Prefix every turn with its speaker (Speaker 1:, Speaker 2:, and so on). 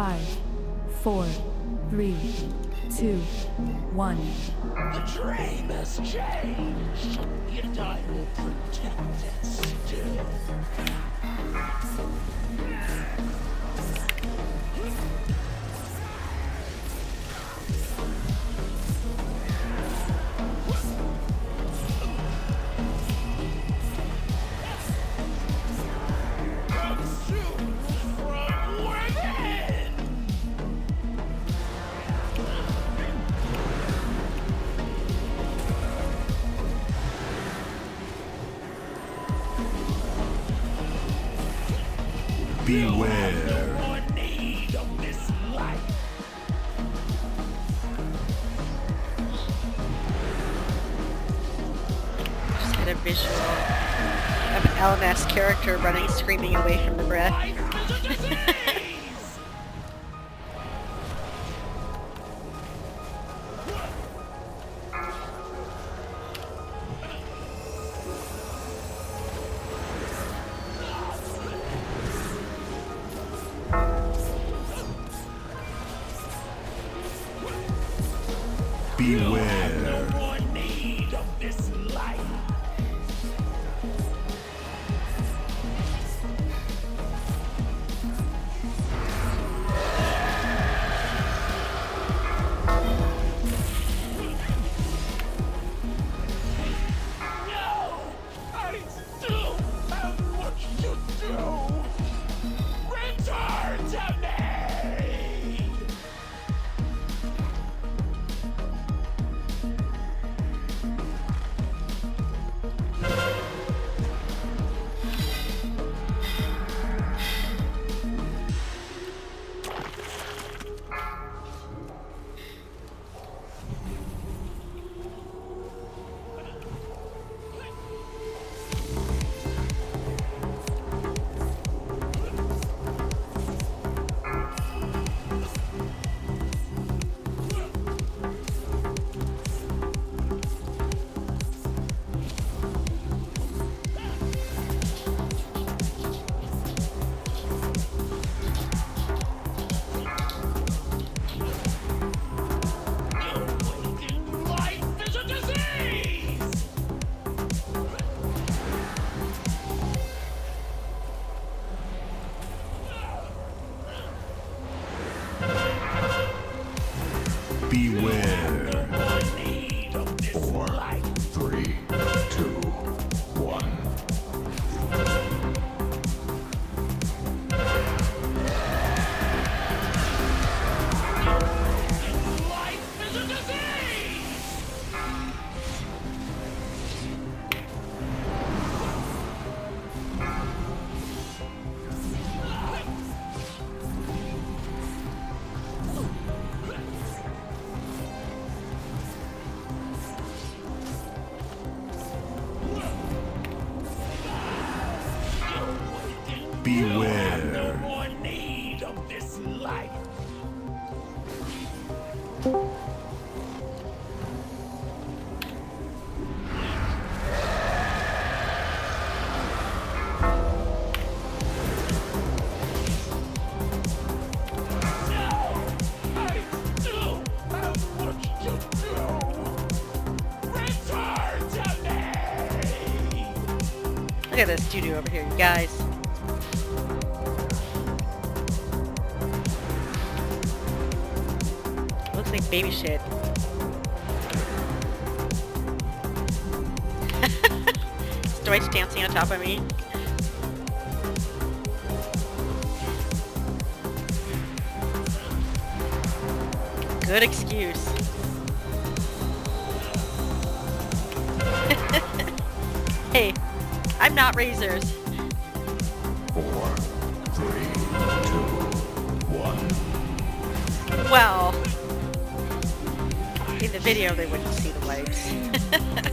Speaker 1: Five, four, three, two, one.
Speaker 2: The dream has changed, yet I will protect it still.
Speaker 3: Beware.
Speaker 4: Just had a visual of an LMS character running, screaming away from the breath.
Speaker 3: Beware. Beware.
Speaker 2: Me!
Speaker 4: Look at this doo-doo over here, you guys. Like baby shit. Deutsch dancing on top of me? Good excuse. hey, I'm not razors.
Speaker 3: Four, three, two, one.
Speaker 4: Well, the video they wouldn't see the wipes.